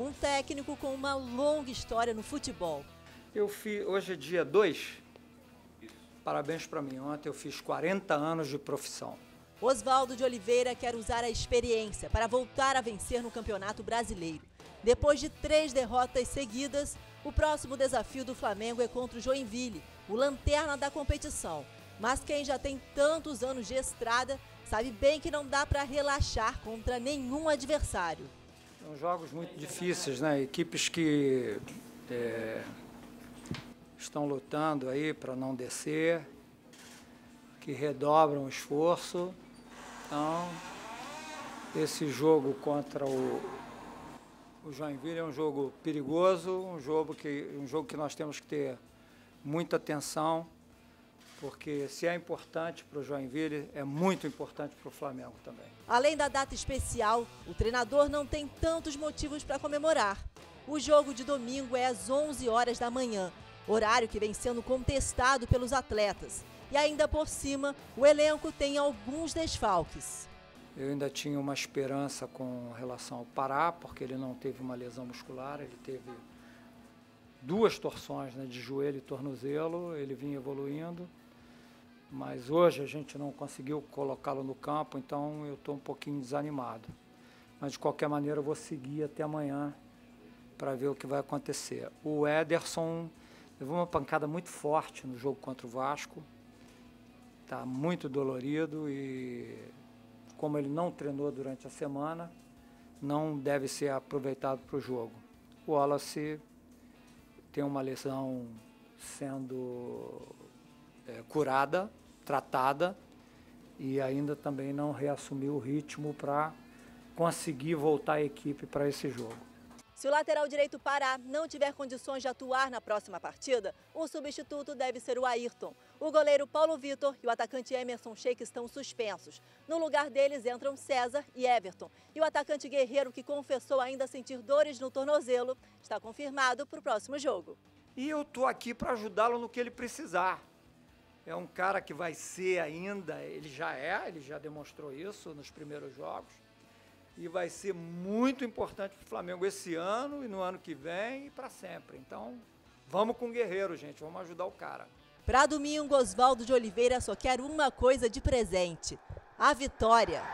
um técnico com uma longa história no futebol. Eu fiz, hoje é dia 2. Parabéns para mim. Ontem eu fiz 40 anos de profissão. Oswaldo de Oliveira quer usar a experiência para voltar a vencer no Campeonato Brasileiro. Depois de três derrotas seguidas, o próximo desafio do Flamengo é contra o Joinville, o lanterna da competição. Mas quem já tem tantos anos de estrada sabe bem que não dá para relaxar contra nenhum adversário. São jogos muito difíceis, né? Equipes que é, estão lutando aí para não descer, que redobram o esforço. Então, esse jogo contra o, o Joinville é um jogo perigoso, um jogo, que, um jogo que nós temos que ter muita atenção, porque se é importante para o Joinville, é muito importante para o Flamengo também. Além da data especial, o treinador não tem tantos motivos para comemorar. O jogo de domingo é às 11 horas da manhã, horário que vem sendo contestado pelos atletas. E ainda por cima, o elenco tem alguns desfalques. Eu ainda tinha uma esperança com relação ao Pará, porque ele não teve uma lesão muscular, ele teve duas torções né, de joelho e tornozelo, ele vinha evoluindo, mas hoje a gente não conseguiu colocá-lo no campo, então eu estou um pouquinho desanimado. Mas de qualquer maneira eu vou seguir até amanhã para ver o que vai acontecer. O Ederson levou uma pancada muito forte no jogo contra o Vasco, está muito dolorido e como ele não treinou durante a semana, não deve ser aproveitado para o jogo. O Wallace tem uma lesão sendo é, curada, tratada e ainda também não reassumiu o ritmo para conseguir voltar a equipe para esse jogo. Se o lateral direito Pará não tiver condições de atuar na próxima partida, o substituto deve ser o Ayrton. O goleiro Paulo Vitor e o atacante Emerson Sheik estão suspensos. No lugar deles entram César e Everton. E o atacante Guerreiro, que confessou ainda sentir dores no tornozelo, está confirmado para o próximo jogo. E eu estou aqui para ajudá-lo no que ele precisar. É um cara que vai ser ainda, ele já é, ele já demonstrou isso nos primeiros jogos e vai ser muito importante para o Flamengo esse ano e no ano que vem e para sempre. Então, vamos com o Guerreiro, gente, vamos ajudar o cara. Para domingo, Oswaldo de Oliveira só quer uma coisa de presente: a vitória.